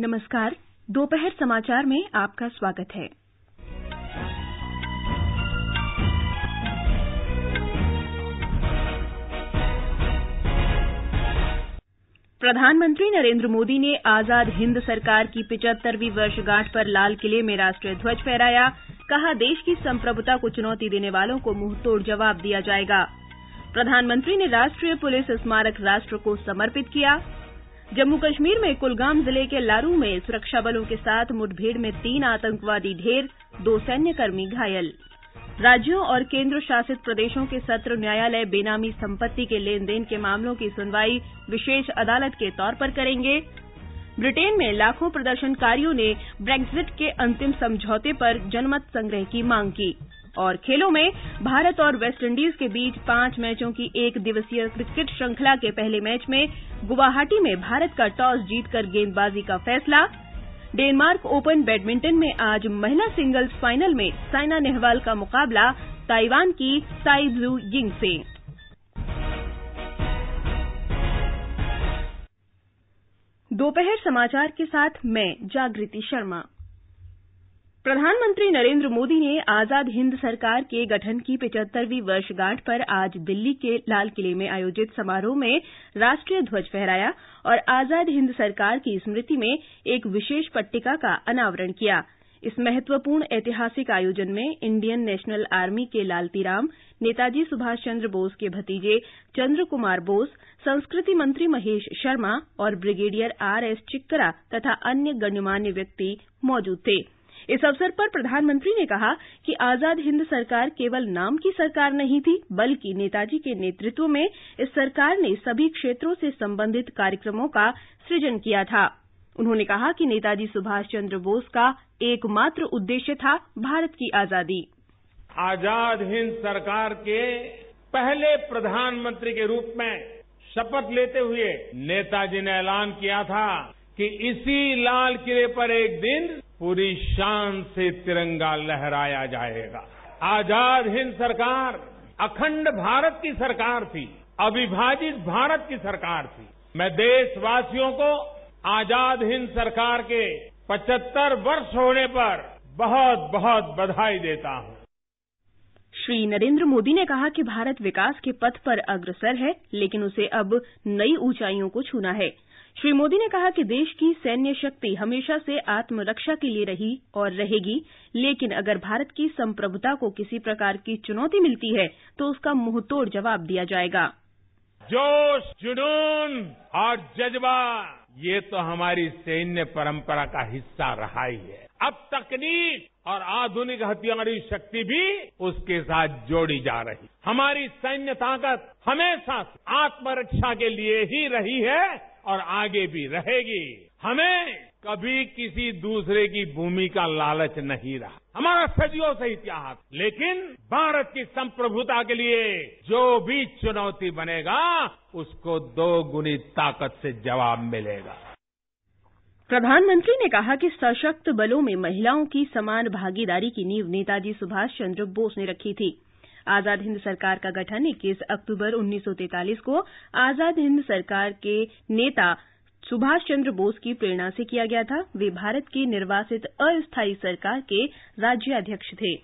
नमस्कार, दोपहर समाचार में आपका स्वागत है। प्रधानमंत्री नरेंद्र मोदी ने आज़ाद हिंद सरकार की पिचहत्तरवीं वर्षगांठ पर लाल किले में राष्ट्रीय ध्वज फहराया। कहा, देश की संप्रभुता को चुनौती देने वालों को मुंहतोड़ जवाब दिया जाएगा। प्रधानमंत्री ने राष्ट्रीय पुलिस स्मारक राष्ट्र को समर्पित किया। जम्मू कश्मीर में कुलगाम ज़िले के लारू में सुरक्षा बलों के साथ मुठभेड़ में तीन आतंकवादी ढेर, दो सैन्यकर्मी घायल। राज्यों और केंद्र शासित प्रदेशों के सत्र न्यायालय बेनामी संपत्ति के लेन देन के मामलों की सुनवाई विशेष अदालत के तौर पर करेंगे। ब्रिटेन में लाखों प्रदर्शनकारियों ने ब्रेक्जिट के अंतिम समझौते पर जनमत संग्रह की मांग की। और खेलों में भारत और वेस्टइंडीज के बीच पाँच मैचों की एक दिवसीय क्रिकेट श्रृंखला के पहले मैच में गुवाहाटी में भारत का टॉस जीतकर गेंदबाजी का फैसला। डेनमार्क ओपन बैडमिंटन में आज महिला सिंगल्स फाइनल में साइना नेहवाल का मुकाबला ताइवान की ताई ब्लू यिंग से। दोपहर समाचार के साथ मैं, जागृति शर्मा। प्रधानमंत्री नरेंद्र मोदी ने आज़ाद हिंद सरकार के गठन की पिचहत्तरवीं वर्षगांठ पर आज दिल्ली के लाल किले में आयोजित समारोह में राष्ट्रीय ध्वज फहराया और आज़ाद हिंद सरकार की स्मृति में एक विशेष पट्टिका का अनावरण किया। इस महत्वपूर्ण ऐतिहासिक आयोजन में इंडियन नेशनल आर्मी के लालती राम, नेताजी सुभाष चंद्र बोस के भतीजे चंद्र कुमार बोस, संस्कृति मंत्री महेश शर्मा और ब्रिगेडियर आर एस चिक्करा तथा अन्य गण्यमान्य व्यक्ति मौजूद थे। इस अवसर पर प्रधानमंत्री ने कहा कि आज़ाद हिंद सरकार केवल नाम की सरकार नहीं थी, बल्कि नेताजी के नेतृत्व में इस सरकार ने सभी क्षेत्रों से संबंधित कार्यक्रमों का सृजन किया था। उन्होंने कहा कि नेताजी सुभाष चंद्र बोस का एकमात्र उद्देश्य था भारत की आज़ादी। आज़ाद हिंद सरकार के पहले प्रधानमंत्री के रूप में शपथ लेते हुए नेताजी ने ऐलान किया था। कि इसी लाल किले पर एक दिन पूरी शान से तिरंगा लहराया जाएगा। आज़ाद हिंद सरकार, अखंड भारत की सरकार थी, अविभाजित भारत की सरकार थी। मैं देशवासियों को आज़ाद हिंद सरकार के 75 वर्ष होने पर बहुत बहुत बधाई देता हूँ। श्री नरेंद्र मोदी ने कहा कि भारत विकास के पथ पर अग्रसर है, लेकिन उसे अब नई ऊंचाइयों को छूना है। श्री मोदी ने कहा कि देश की सैन्य शक्ति हमेशा से आत्मरक्षा के लिए रही और रहेगी, लेकिन अगर भारत की संप्रभुता को किसी प्रकार की चुनौती मिलती है तो उसका मुंहतोड़ जवाब दिया जाएगा। जोश जुनून और जज्बा, ये तो हमारी सैन्य परंपरा का हिस्सा रहा ही है। अब तकनीक और आधुनिक हथियारी शक्ति भी उसके साथ जोड़ी जा रही। हमारी सैन्य ताकत हमेशा आत्मरक्षा के लिए ही रही है और आगे भी रहेगी। हमें कभी किसी दूसरे की भूमि का लालच नहीं रहा। हमारा सदियों से इतिहास। लेकिन भारत की संप्रभुता के लिए जो भी चुनौती बनेगा, उसको दो गुनी ताकत से जवाब मिलेगा। प्रधानमंत्री ने कहा कि सशक्त बलों में महिलाओं की समान भागीदारी की नींव नेताजी सुभाष चंद्र बोस ने रखी थी। आज़ाद हिंद सरकार का गठन 21 अक्टूबर 1943 को आज़ाद हिंद सरकार के नेता सुभाष चंद्र बोस की प्रेरणा से किया गया था। वे भारत की निर्वासित अस्थायी सरकार के राज्याध्यक्ष थे।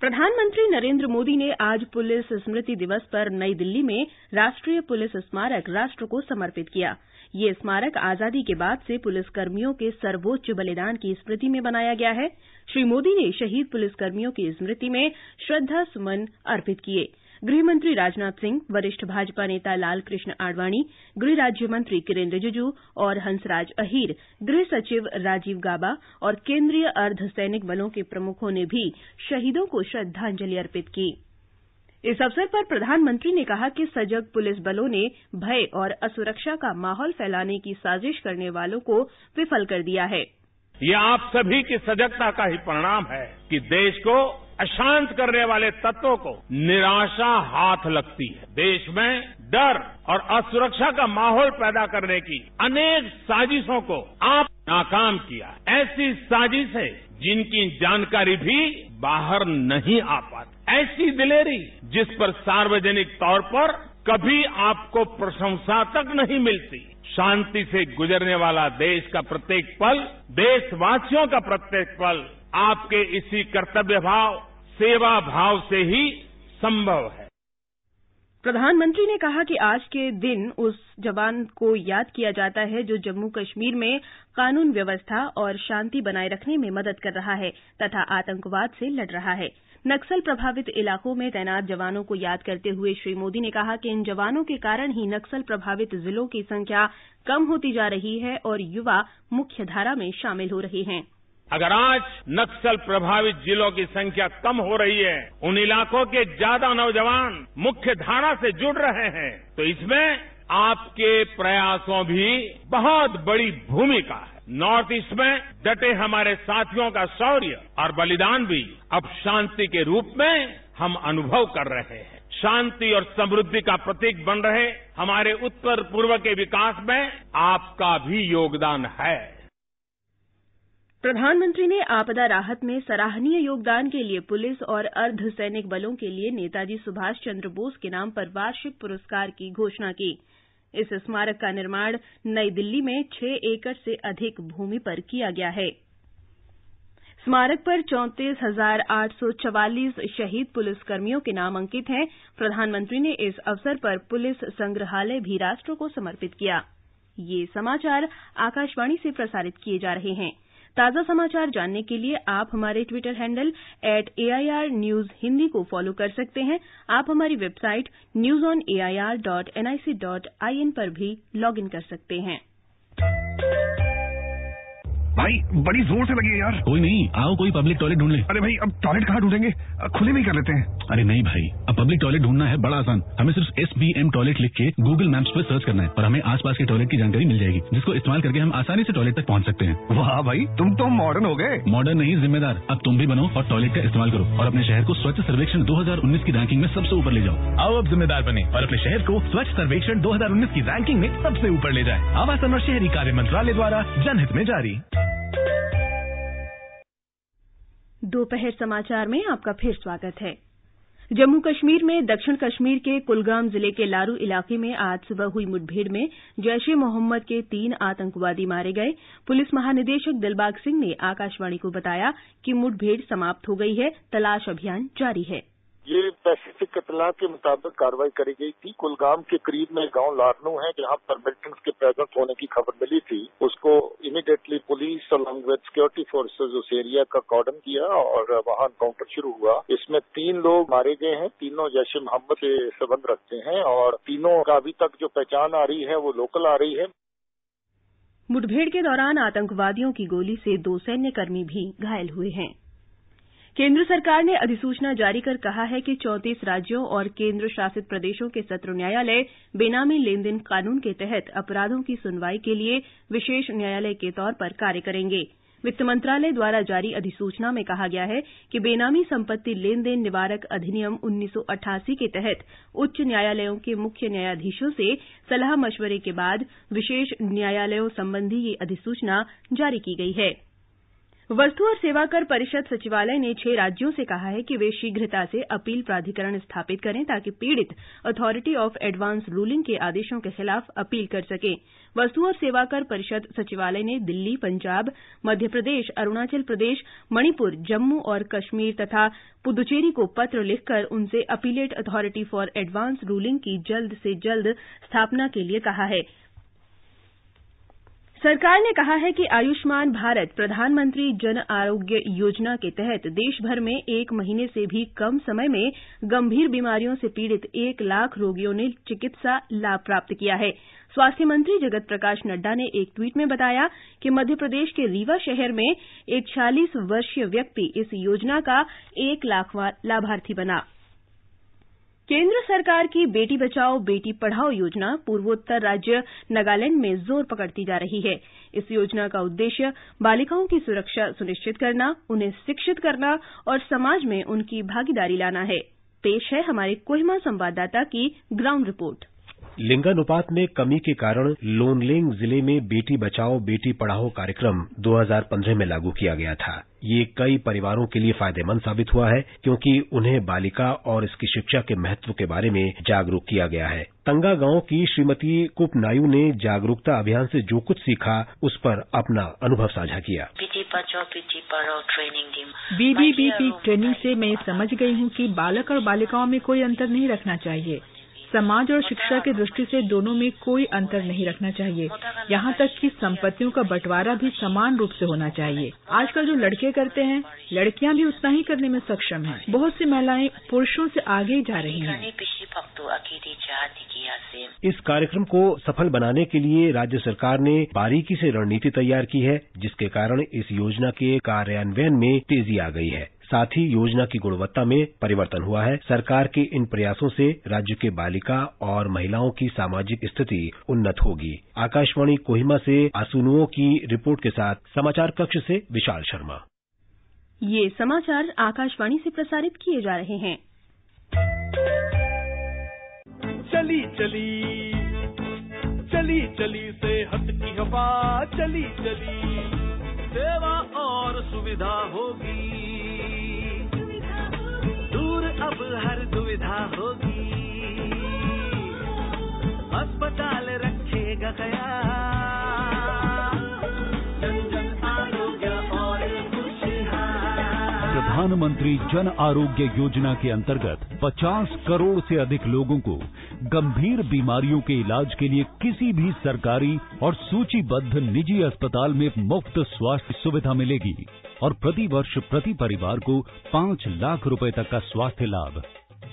प्रधानमंत्री नरेंद्र मोदी ने आज पुलिस स्मृति दिवस पर नई दिल्ली में राष्ट्रीय पुलिस स्मारक राष्ट्र को समर्पित किया। ये स्मारक आज़ादी के बाद से पुलिसकर्मियों के सर्वोच्च बलिदान की स्मृति में बनाया गया है। श्री मोदी ने शहीद पुलिसकर्मियों की स्मृति में श्रद्धा सुमन अर्पित किए गृहमंत्री राजनाथ सिंह, वरिष्ठ भाजपा नेता लालकृष्ण आडवाणी, गृह राज्य मंत्री किरेन रिजिजू और हंसराज अहीर, गृह सचिव राजीव गाबा और केंद्रीय अर्धसैनिक बलों के प्रमुखों ने भी शहीदों को श्रद्धांजलि अर्पित की। इस अवसर पर प्रधानमंत्री ने कहा कि सजग पुलिस बलों ने भय और असुरक्षा का माहौल फैलाने की साजिश करने वालों को विफल कर दिया है। ये आप सभी की सजगता का ही परिणाम है कि देश को अशांत करने वाले तत्वों को निराशा हाथ लगती है। देश में डर और असुरक्षा का माहौल पैदा करने की अनेक साजिशों को आप नाकाम किया। ऐसी साजिशें जिनकी जानकारी भी बाहर नहीं आ पाती। ऐसी दिलेरी जिस पर सार्वजनिक तौर पर कभी आपको प्रशंसा तक नहीं मिलती। शांति से गुजरने वाला देश का प्रत्येक पल, देशवासियों का प्रत्येक पल, आपके इसी कर्तव्य भाव, सेवा भाव से ही संभव है। प्रधानमंत्री ने कहा कि आज के दिन उस जवान को याद किया जाता है जो जम्मू कश्मीर में कानून व्यवस्था और शांति बनाए रखने में मदद कर रहा है तथा आतंकवाद से लड़ रहा है। नक्सल प्रभावित इलाकों में तैनात जवानों को याद करते हुए श्री मोदी ने कहा कि इन जवानों के कारण ही नक्सल प्रभावित जिलों की संख्या कम होती जा रही है और युवा मुख्यधारा में शामिल हो रहे हैं। अगर आज नक्सल प्रभावित जिलों की संख्या कम हो रही है, उन इलाकों के ज़्यादा नौजवान मुख्य धारा से जुड़ रहे हैं तो इसमें आपके प्रयासों भी बहुत बड़ी भूमिका है। नॉर्थ ईस्ट में डटे हमारे साथियों का शौर्य और बलिदान भी अब शांति के रूप में हम अनुभव कर रहे हैं। शांति और समृद्धि का प्रतीक बन रहे हमारे उत्तर पूर्व के विकास में आपका भी योगदान है। प्रधानमंत्री ने आपदा राहत में सराहनीय योगदान के लिए पुलिस और अर्धसैनिक बलों के लिए नेताजी सुभाष चंद्र बोस के नाम पर वार्षिक पुरस्कार की घोषणा की। इस स्मारक का निर्माण नई दिल्ली में छह एकड़ से अधिक भूमि पर किया गया है। स्मारक पर चौंतीस हज़ार आठ सौ चवालीस शहीद पुलिसकर्मियों के नाम अंकित हैं। प्रधानमंत्री ने इस अवसर पर पुलिस संग्रहालय भी राष्ट्र को समर्पित किया। ताज़ा समाचार जानने के लिए आप हमारे Twitter handle at AIR news Hindi को फॉलो कर सकते हैं। आप हमारी website news on AIR dot NIC dot I N पर भी लॉग इन कर सकते हैं। भाई बड़ी ज़ोर से लगी है यार। कोई नहीं आओ कोई पब्लिक टॉयलेट ढूंढ ले। अरे भाई अब टॉयलेट कहाँ ढूंढेंगे? खुले में ही कर लेते हैं। अरे नहीं भाई अब पब्लिक टॉयलेट ढूंढना है बड़ा आसान। हमें सिर्फ़ एस बी एम टॉयलेट लिख के गूगल मैप्स पर सर्च करना है और हमें आसपास के टॉयलेट की जानकारी मिल जाएगी जिसको इस्तेमाल करके हम आसानी से टॉयलेट तक पहुँच सकते हैं। वाह भाई तुम तो मॉडर्न हो गए। मॉडर्न नहीं जिम्मेदार। अब तुम भी बनो और टॉयलेट का इस्तेमाल करो और अपने शहर को स्वच्छ सर्वेक्षण 2019 की रैंकिंग में सबसे ऊपर ले जाओ। आओ अब जिम्मेदार बने और अपने शहर को स्वच्छ सर्वेक्षण 2019 की रैंकिंग में सबसे ऊपर ले जाए। आवासन और शहरी कार्य मंत्रालय द्वारा जनहित में जारी। दोपहर समाचार में आपका फिर स्वागत है। जम्मू कश्मीर में दक्षिण कश्मीर के कुलगाम ज़िले के लारू इलाके में आज सुबह हुई मुठभेड़ में जैश ए मोहम्मद के तीन आतंकवादी मारे गए। पुलिस महानिदेशक दिलबाग सिंह ने आकाशवाणी को बताया कि मुठभेड़ समाप्त हो गई है, तलाश अभियान जारी है। ये पैसिफिक इतला के मुताबिक कार्रवाई करी गई थी। कुलगाम के करीब में गाँव लारनू है, जहाँ पर मिलिटेंट्स के प्रेजेंट होने की खबर मिली थी। उसको immediately police along with security forces उस एरिया का कॉर्डन किया और वहाँ एनकाउंटर शुरू हुआ। इसमें तीन लोग मारे गए हैं, तीनों जैश मोहम्मद से संबंध रखते हैं और तीनों का अभी तक जो पहचान आ रही है, वो लोकल आ रही है। मुठभेड़ के दौरान आतंकवादियों की गोली से दो सैन्यकर्मी भी घायल हुए हैं। केंद्र सरकार ने अधिसूचना जारी कर कहा है कि चौंतीस राज्यों और केंद्र शासित प्रदेशों के सत्र न्यायालय बेनामी लेन देन कानून के तहत अपराधों की सुनवाई के लिए विशेष न्यायालय के तौर पर कार्य करेंगे। वित्त मंत्रालय द्वारा जारी अधिसूचना में कहा गया है कि बेनामी संपत्ति लेन देन निवारक अधिनियम उन्नीस सौ अट्ठासी के तहत उच्च न्यायालयों के मुख्य न्यायाधीशों से सलाह मशवरे के बाद विशेष न्यायालयों संबंधी ये अधिसूचना जारी की गई है। वस्तु और सेवा कर परिषद सचिवालय ने छह राज्यों से कहा है कि वे शीघ्रता से अपील प्राधिकरण स्थापित करें ताकि पीड़ित अथॉरिटी ऑफ़ एडवांस रूलिंग के आदेशों के खिलाफ अपील कर सकें। वस्तु और सेवा कर परिषद सचिवालय ने दिल्ली, पंजाब, मध्य प्रदेश, अरुणाचल प्रदेश, मणिपुर, जम्मू और कश्मीर तथा पुद्दचेरी को पत्र लिखकर उनसे appellate authority for advance ruling की जल्द से जल्द स्थापना के लिए कहा है। सरकार ने कहा है कि आयुष्मान भारत प्रधानमंत्री जन आरोग्य योजना के तहत देशभर में एक महीने से भी कम समय में गंभीर बीमारियों से पीड़ित एक लाख रोगियों ने चिकित्सा लाभ प्राप्त किया है। स्वास्थ्य मंत्री जगत प्रकाश नड्डा ने एक ट्वीट में बताया कि मध्य प्रदेश के रीवा शहर में एक छियालीस वर्षीय व्यक्ति इस योजना का एक लाखवां लाभार्थी बना। केंद्र सरकार की बेटी बचाओ, बेटी पढ़ाओ योजना पूर्वोत्तर राज्य नागालैंड में ज़ोर पकड़ती जा रही है। इस योजना का उद्देश्य बालिकाओं की सुरक्षा सुनिश्चित करना, उन्हें शिक्षित करना और समाज में उनकी भागीदारी लाना है। पेश है हमारे कोहिमा संवाददाता की ग्राउंड रिपोर्ट। लिंगानुपात में कमी के कारण लोनलेंग ज़िले में बेटी बचाओ बेटी पढ़ाओ कार्यक्रम 2015 में लागू किया गया था। ये कई परिवारों के लिए फ़ायदेमंद साबित हुआ है क्योंकि उन्हें बालिका और इसकी शिक्षा के महत्व के बारे में जागरूक किया गया है। तंगा गाँव की श्रीमती कुपनायू ने जागरूकता अभियान से जो कुछ सीखा उस पर अपना अनुभव साझा किया। बेटी बचाओ बेटी पढ़ाओ ट्रेनिंग दी बीबीबीपी ट्रेनिंग से मैं समझ गई हूँ कि बालक और बालिकाओं में कोई अंतर नहीं रखना चाहिए। समाज और शिक्षा की दृष्टि से दोनों में कोई अंतर नहीं रखना चाहिए यहाँ तक कि संपत्तियों का बंटवारा भी समान रूप से होना चाहिए आजकल जो लड़के करते हैं लड़कियाँ भी उतना ही करने में सक्षम हैं। बहुत सी महिलाएँ पुरुषों से आगे जा रही हैं। इस कार्यक्रम को सफल बनाने के लिए राज्य सरकार ने बारीकी से रणनीति तैयार की है जिसके कारण इस योजना के कार्यान्वयन में तेज़ी आ गई है साथ ही योजना की गुणवत्ता में परिवर्तन हुआ है। सरकार के इन प्रयासों से राज्य के बालिका और महिलाओं की सामाजिक स्थिति उन्नत होगी। आकाशवाणी कोहिमा से आसुनुओं की रिपोर्ट के साथ समाचार कक्ष से विशाल शर्मा। ये समाचार आकाशवाणी से प्रसारित किए जा रहे हैं। चली चली। चली चली से हट की हवा चली चली। सेवा और सुविधा होगी। अब हर दुविधा होगी। अस्पताल रखेगा गया प्रधानमंत्री जन आरोग्य योजना के अंतर्गत 50 करोड़ से अधिक लोगों को गंभीर बीमारियों के इलाज के लिए किसी भी सरकारी और सूचीबद्ध निजी अस्पताल में मुफ़्त स्वास्थ्य सुविधा मिलेगी। और प्रति वर्ष प्रति परिवार को पाँच लाख रुपए तक का स्वास्थ्य लाभ।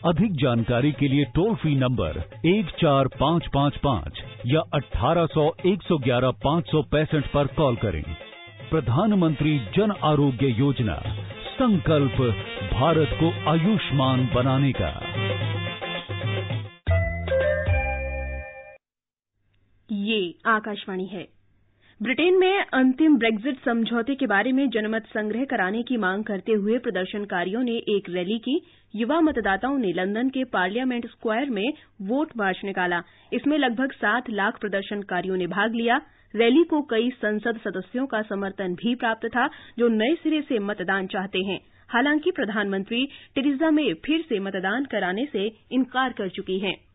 अधिक जानकारी के लिए टोल फ्री नंबर एक चार पाँच पाँच पाँच या अठारह सौ एक सौ ग्यारह पाँच सौ पैंसठ पर कॉल करें। प्रधानमंत्री जन आरोग्य योजना, संकल्प भारत को आयुष्मान बनाने का। ये आकाशवाणी है। ब्रिटेन में अंतिम ब्रेग्जिट समझौते के बारे में जनमत संग्रह कराने की मांग करते हुए प्रदर्शनकारियों ने एक रैली की। युवा मतदाताओं ने लंदन के पार्लियामेंट स्क्वायर में वोट मार्च निकाला। इसमें लगभग सात लाख प्रदर्शनकारियों ने भाग लिया। रैली को कई संसद सदस्यों का समर्थन भी प्राप्त था, जो नए सिरे से मतदान चाहते हैं। हालाँकि प्रधानमंत्री टेरिजा मे फिर से मतदान कराने से इनकार कर चुकी हैं।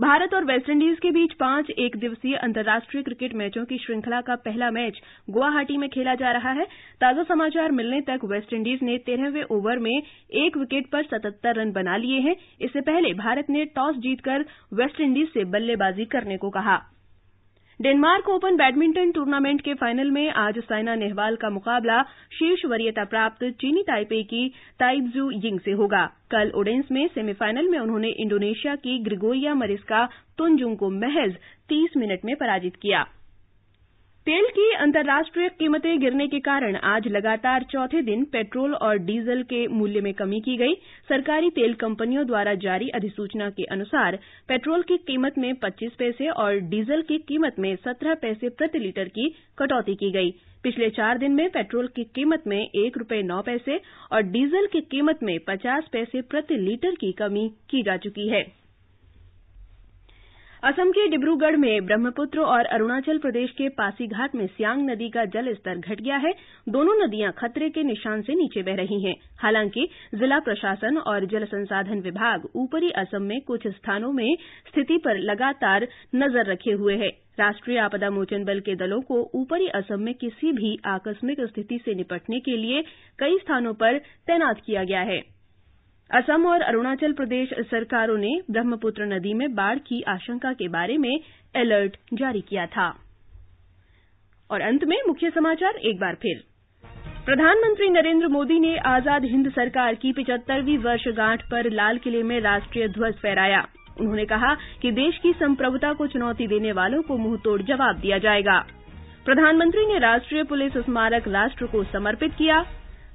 भारत और वेस्टइंडीज के बीच पाँच एक दिवसीय अंतर्राष्ट्रीय क्रिकेट मैचों की श्रृंखला का पहला मैच गुवाहाटी में खेला जा रहा है। ताज़ा समाचार मिलने तक वेस्टइंडीज ने तेरहवें ओवर में एक विकेट पर सतहत्तर रन बना लिए हैं। इससे पहले भारत ने टॉस जीतकर वेस्टइंडीज से बल्लेबाजी करने को कहा। डेनमार्क ओपन बैडमिंटन टूर्नामेंट के फाइनल में आज साइना नेहवाल का मुकाबला शीर्ष वरीयता प्राप्त चीनी ताइपे की ताइबजू यिंग से होगा। कल ओडेंस में सेमीफाइनल में उन्होंने इंडोनेशिया की ग्रिगोरिया मरिस्का तुनजुंग को महज तीस मिनट में पराजित किया। तेल की अंतर्राष्ट्रीय कीमतें गिरने के कारण आज लगातार चौथे दिन पेट्रोल और डीजल के मूल्य में कमी की गई। सरकारी तेल कंपनियों द्वारा जारी अधिसूचना के अनुसार पेट्रोल की कीमत में 25 पैसे और डीजल की कीमत में 17 पैसे प्रति लीटर की कटौती की गई। पिछले चार दिन में पेट्रोल की कीमत में एक रुपये नौ पैसे और डीजल की कीमत में 50 पैसे प्रति लीटर की कमी की जा चुकी है। असम के डिब्रूगढ़ में ब्रह्मपुत्र और अरुणाचल प्रदेश के पासीघाट में सियांग नदी का जल स्तर घट गया है। दोनों नदियाँ खतरे के निशान से नीचे बह रही हैं। हालाँकि, जिला प्रशासन और जल संसाधन विभाग ऊपरी असम में कुछ स्थानों में स्थिति पर लगातार नज़र रखे हुए है। राष्ट्रीय आपदा मोचन बल के दलों को ऊपरी असम में किसी भी आकस्मिक स्थिति से निपटने के लिए कई स्थानों पर तैनात किया गया है। असम और अरुणाचल प्रदेश सरकारों ने ब्रह्मपुत्र नदी में बाढ़ की आशंका के बारे में अलर्ट जारी किया था। और अंत में मुख्य समाचार एक बार फिर। प्रधानमंत्री नरेंद्र मोदी ने आज़ाद हिंद सरकार की पिचहत्तरवीं वर्षगांठ पर लाल किले में राष्ट्रीय ध्वज फहराया। उन्होंने कहा कि देश की संप्रभुता को चुनौती देने वालों को मुंहतोड़ जवाब दिया जाएगा। प्रधानमंत्री ने राष्ट्रीय पुलिस स्मारक राष्ट्र को समर्पित किया।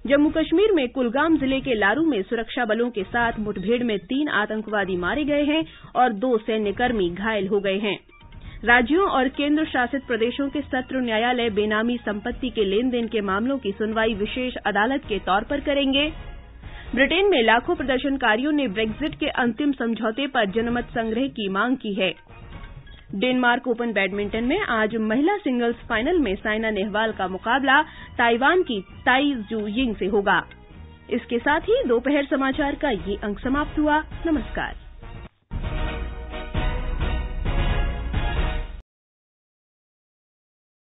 जम्मू कश्मीर में कुलगाम ज़िले के लारू में सुरक्षा बलों के साथ मुठभेड़ में तीन आतंकवादी मारे गए हैं और दो सैन्यकर्मी घायल हो गए हैं। राज्यों और केंद्र शासित प्रदेशों के सत्र न्यायालय बेनामी संपत्ति के लेन देन के मामलों की सुनवाई विशेष अदालत के तौर पर करेंगे। ब्रिटेन में लाखों प्रदर्शनकारियों ने ब्रेक्जिट के अंतिम समझौते पर जनमत संग्रह की मांग की है। डेनमार्क ओपन बैडमिंटन में आज महिला सिंगल्स फाइनल में साइना नेहवाल का मुकाबला ताइवान की ताई जू यिंग से होगा। इसके साथ ही दोपहर समाचार का ये अंक समाप्त हुआ। नमस्कार।